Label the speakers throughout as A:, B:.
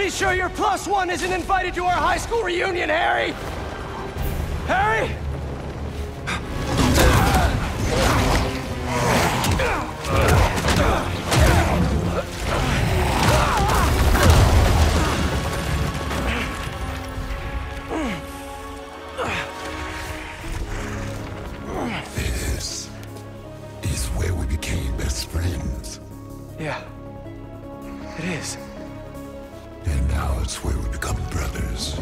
A: Pretty sure your plus one isn't invited to our high school reunion, Harry? Harry?
B: This is where we became best friends.
A: Yeah. It is.
B: Now it's where we become brothers.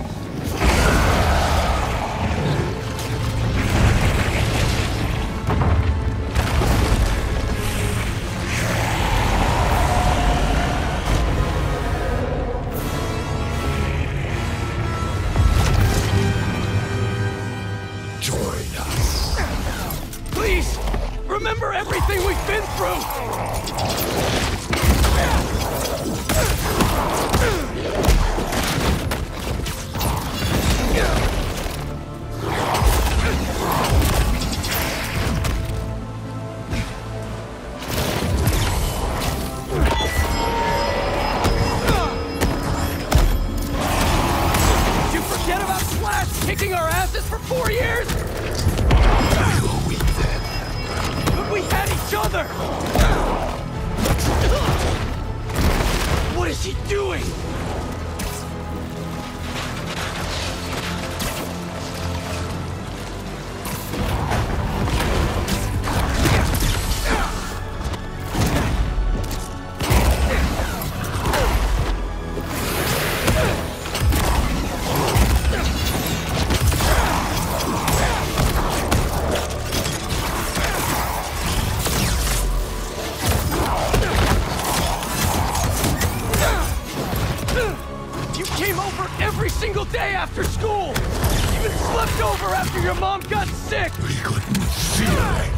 A: Is he doing? Single day after school! Even slept over after your mom got sick!
B: We couldn't like that.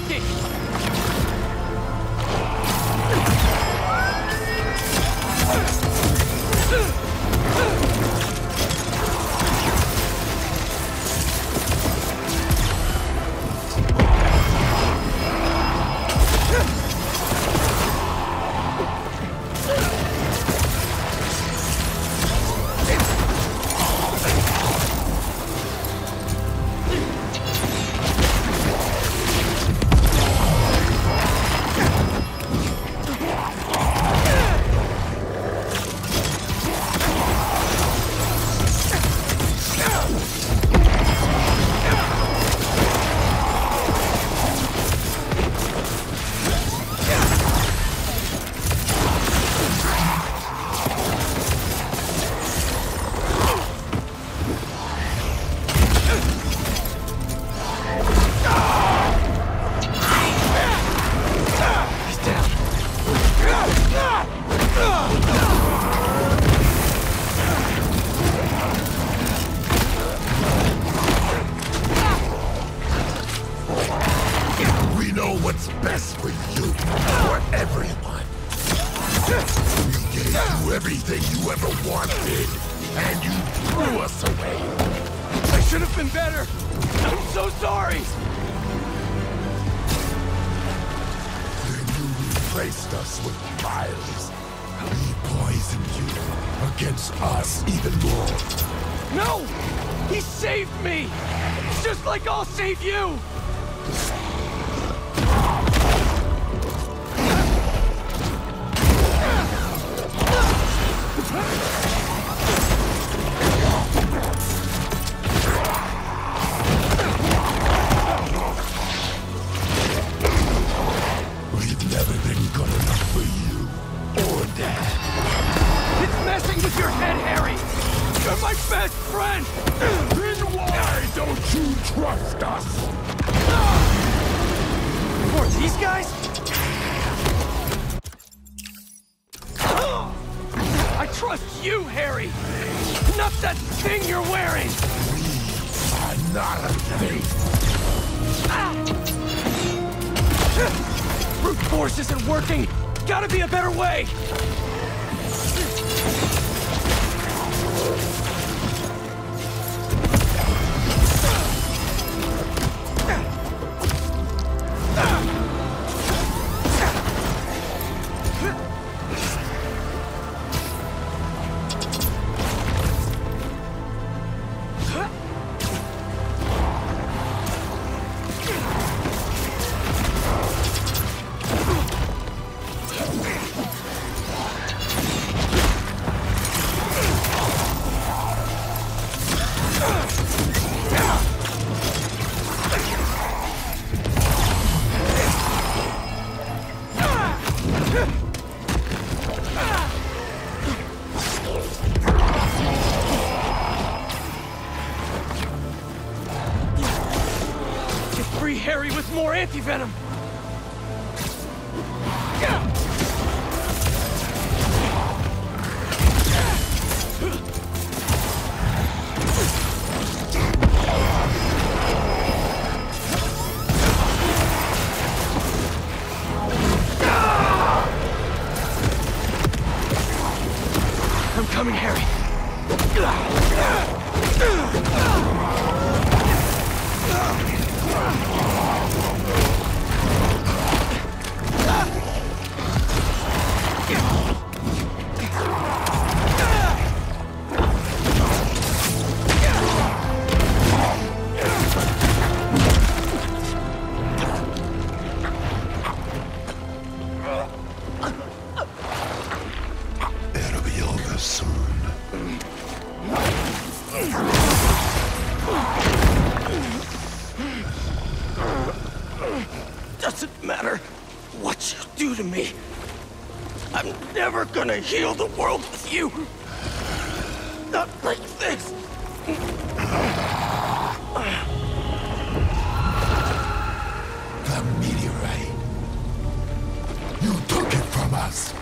A: working!
B: Best for you, for everyone. We gave you everything you ever wanted, and you threw us away.
A: I should have been better! I'm so sorry!
B: Then you replaced us with Miles. He poisoned you against us even more.
A: No! He saved me! Just like I'll save you! Huh? force isn't working! Gotta be a better way! Get free Harry with more anti-venom! do to me. I'm never gonna heal the world with you. Not like this. The meteorite. You took it from us.